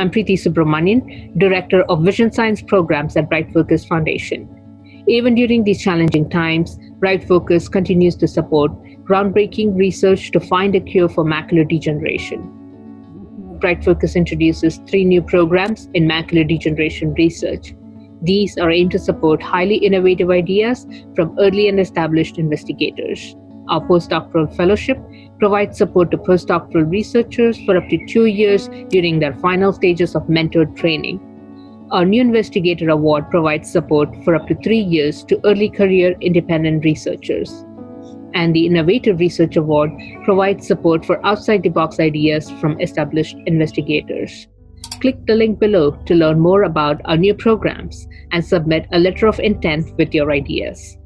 I'm Preeti Subramanian, Director of Vision Science Programs at BrightFocus Foundation. Even during these challenging times, BrightFocus continues to support groundbreaking research to find a cure for macular degeneration. BrightFocus introduces three new programs in macular degeneration research. These are aimed to support highly innovative ideas from early and established investigators. Our postdoctoral fellowship provides support to postdoctoral researchers for up to two years during their final stages of mentored training. Our new investigator award provides support for up to three years to early career independent researchers. And the Innovative Research Award provides support for outside the box ideas from established investigators. Click the link below to learn more about our new programs and submit a letter of intent with your ideas.